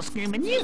screaming, you!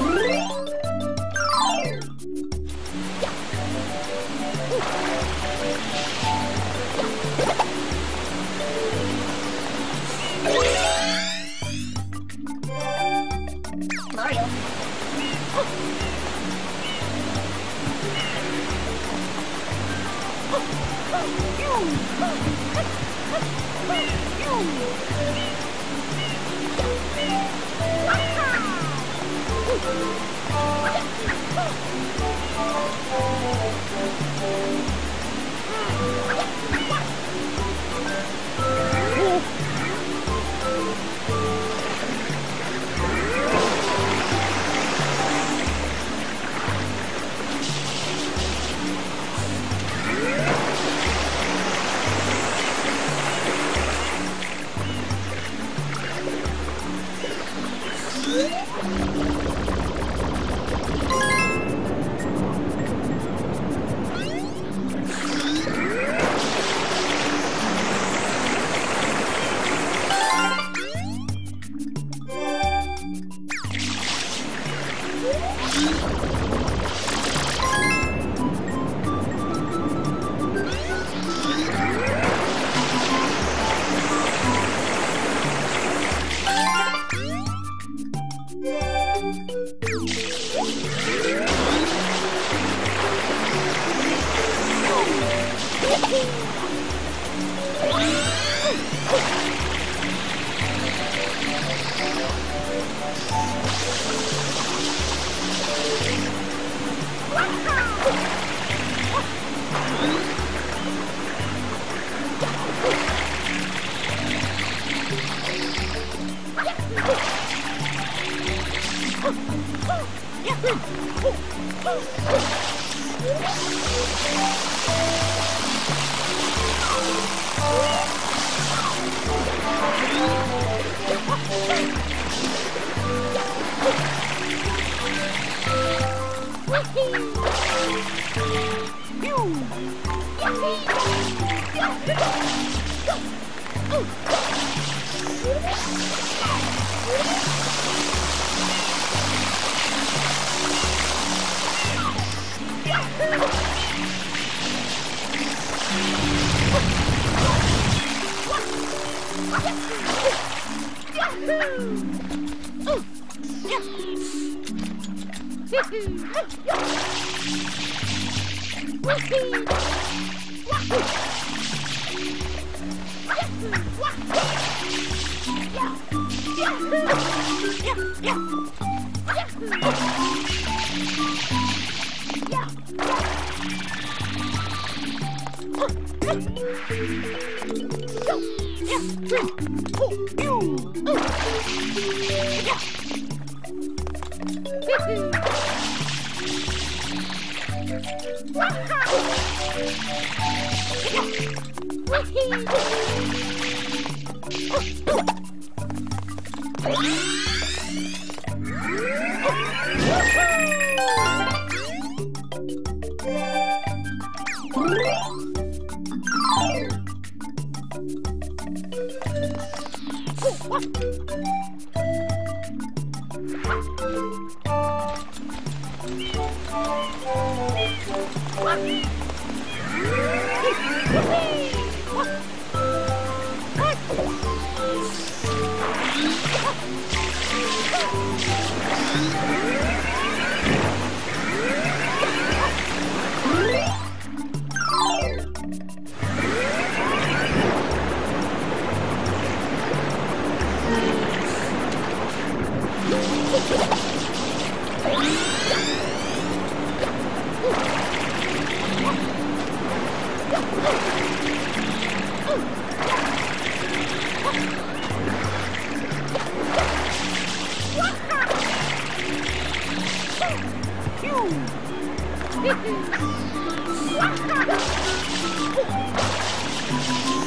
Woo! Yeah. Woohoo! ピッ!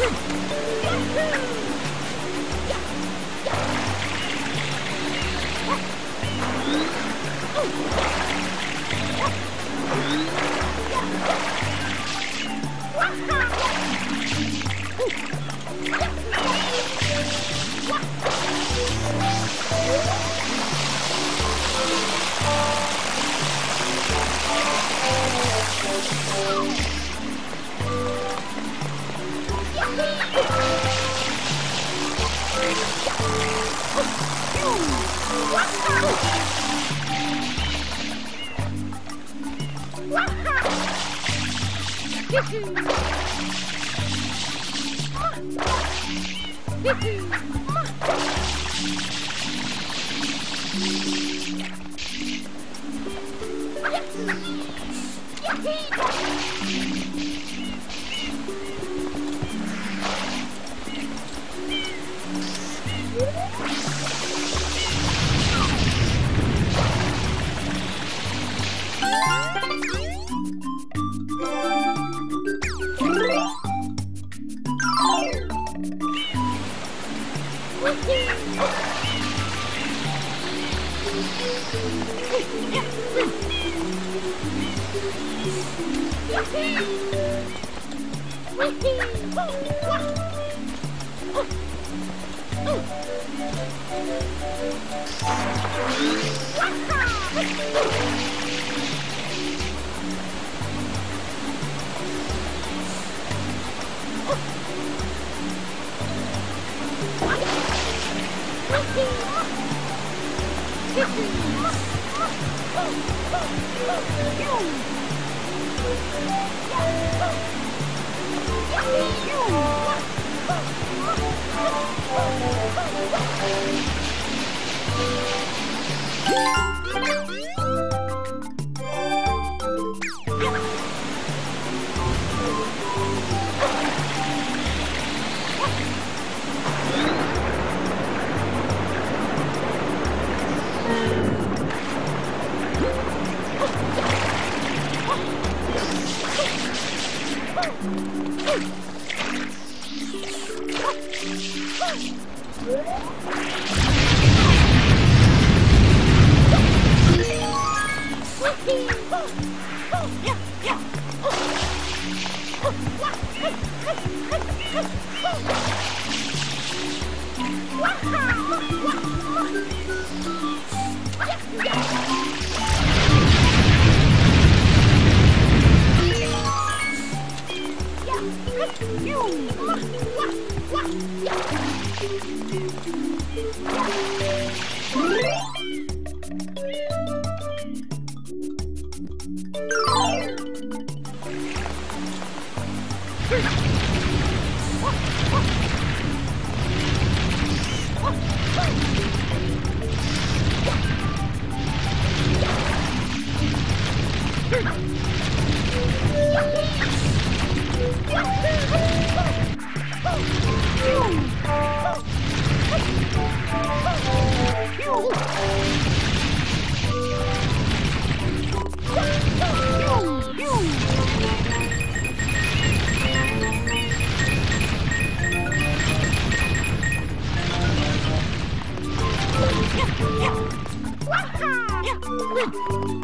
Yahoo! Yahoo! Oh! Oh! Woo! Whee!